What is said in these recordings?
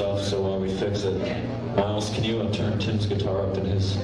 so while we fix it, Miles, can you uh, turn Tim's guitar up in his?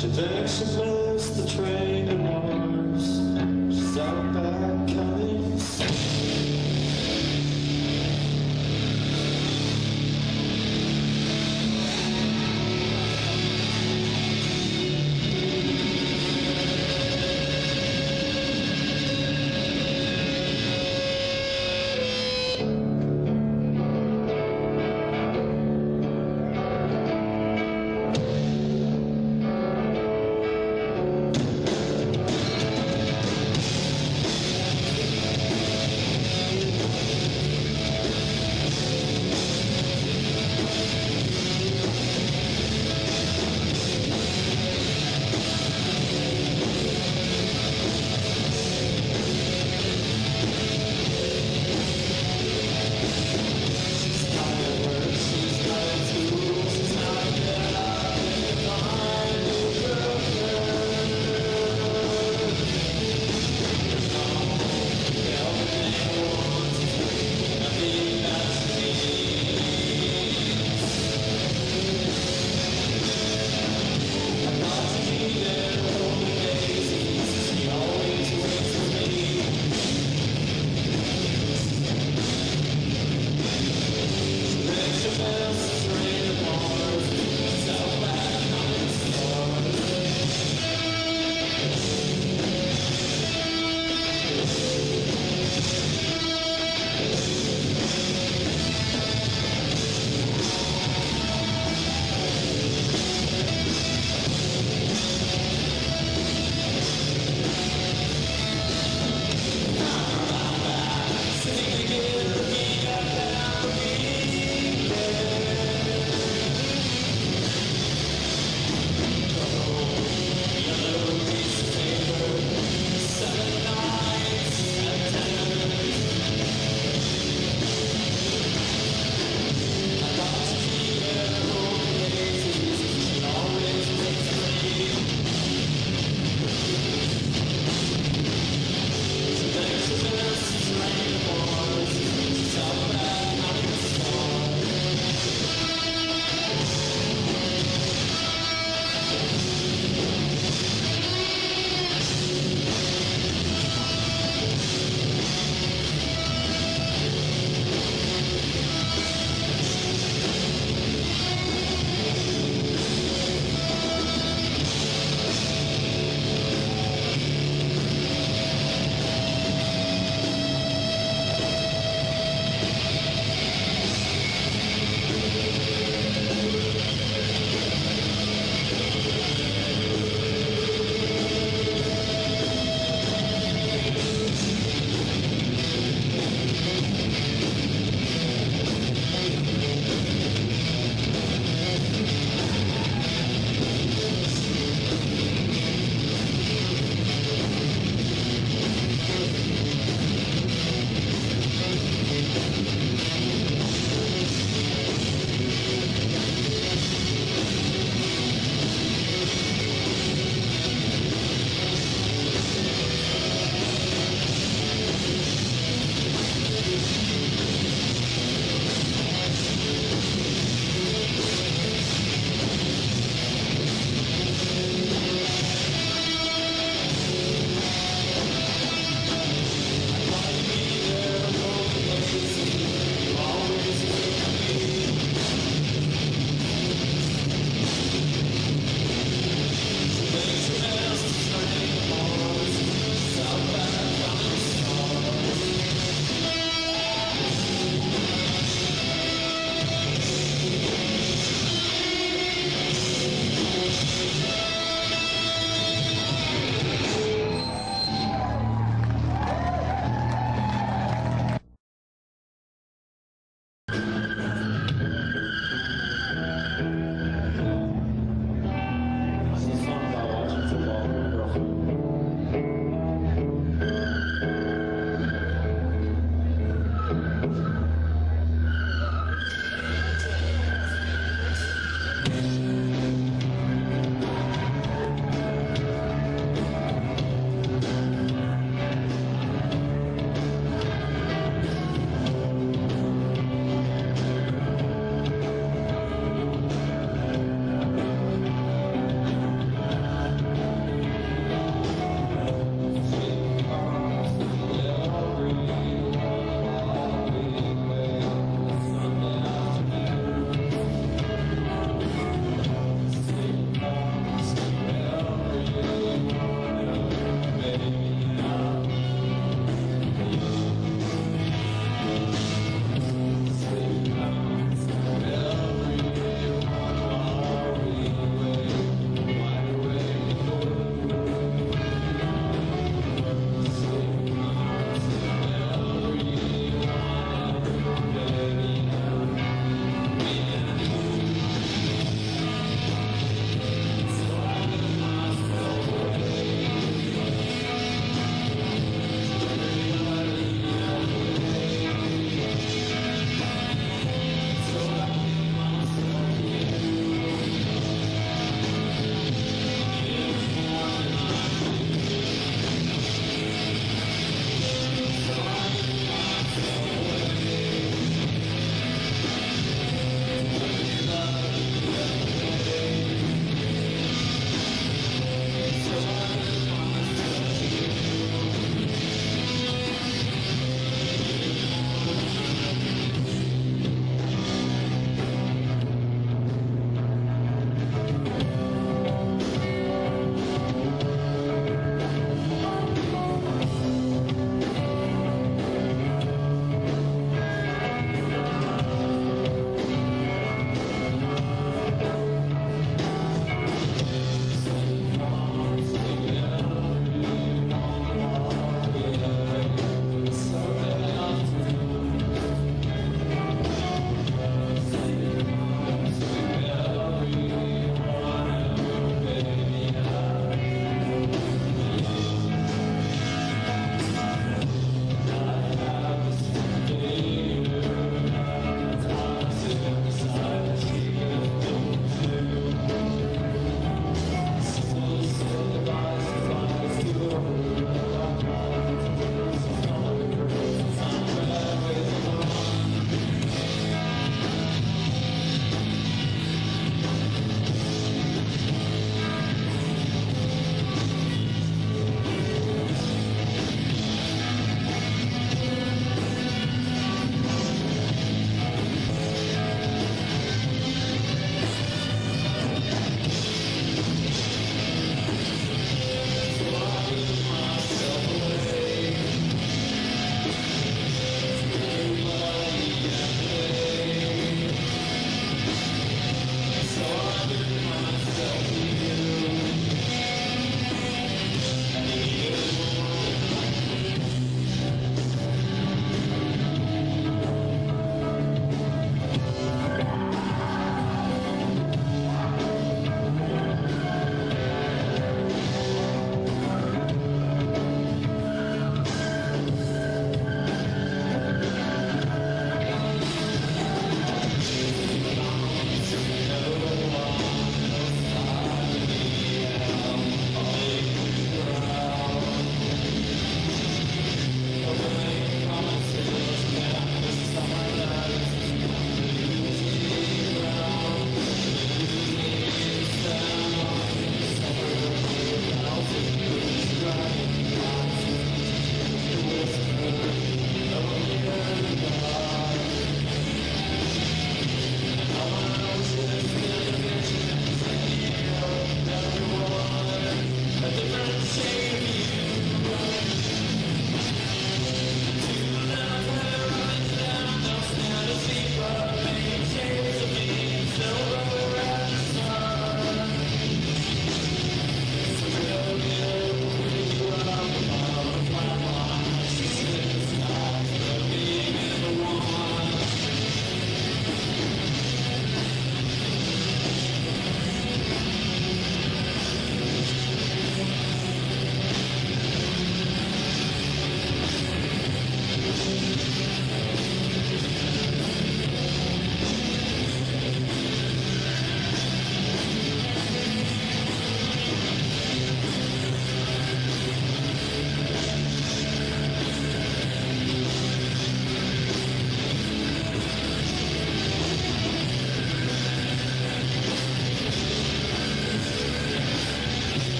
Thinks she missed the train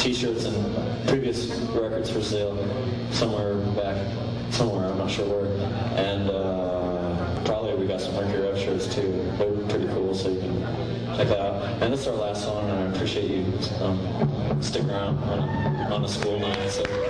t-shirts and previous records for sale somewhere back, somewhere, I'm not sure where. And uh, probably we got some Mercury Rev shirts too. They're pretty cool, so you can check that out. And this is our last song, and I appreciate you um, sticking around on, on a school night. So.